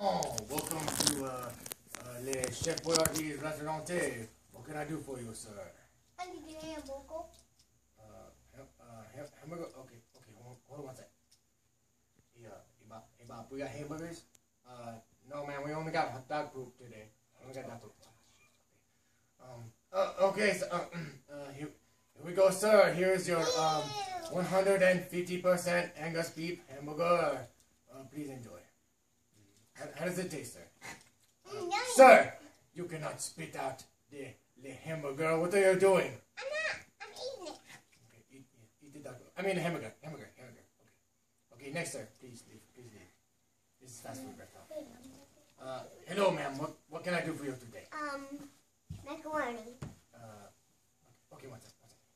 Oh, welcome to uh, uh, Le Chef Boyardee Restaurante. What can I do for you, sir? Đi nghe bố cô. Uh, ham- uh, ham- hamburger. Okay, okay. Hold on, hold on one sec. Yeah, we got hamburgers. Uh, no, man, we only got hot dog poop today. We only got dog poop. Um. Uh, okay. So, uh, uh, here, here we go, sir. Here's your um 150% Angus beef hamburger. Uh, please enjoy. How, how does it taste, sir? Mm. Sir, you cannot spit out the, the hamburger. What are you doing? I'm not. I'm eating it. Okay, eat, eat, eat the dog. I mean, the hamburger, hamburger, hamburger. Okay, okay. Next, sir. Please leave. Please leave. This is fast food restaurant. Uh, hello, ma'am. What what can I do for you today? Um, macaroni. Uh, okay, one second. One second.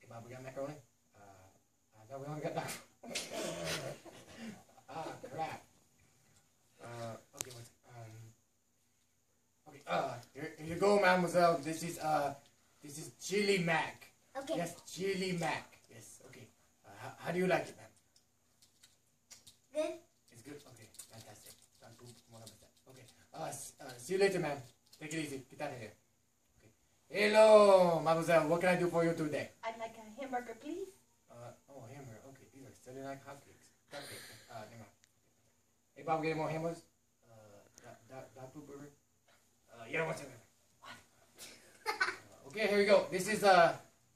Okay, Bob, we got macaroni. Uh, uh no, we only got macaroni. ah, crap. Uh, okay, one second. Um, okay. Uh, here, here you go, mademoiselle. This is uh, this is chili mac. Okay. Yes, chili mac. Yes, okay. Uh, how, how do you like it, ma'am? Good. It's good. Okay, fantastic. Done poop, one hundred percent. Okay. Uh, uh, see you later, ma'am. Take it easy. Get out of here. Okay. Hello, mademoiselle. What can I do for you today? I'd like a hamburger, please. Uh, oh, hamburger. Okay, these are selling like hotcakes. Hotcakes. Uh, never mind. Hey, Bob, get more hammers? Uh, that, that, that poop burger? Uh, yeah, one second. Okay, here we go. This is, uh,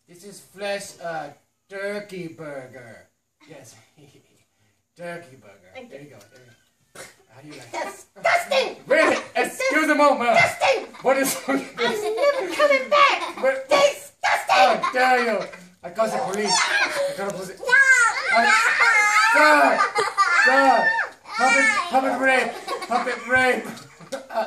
this is flesh, uh, turkey burger. Yes. turkey burger. Thank there you. go. There you go. How do you like it? Disgusting! Wait, excuse a moment. Disgusting! What is I'm never coming back! But, Disgusting! how dare you? I call the police. I call the police. No. Sir! Sir! Puppet, puppet rape! Puppet rape! Uh,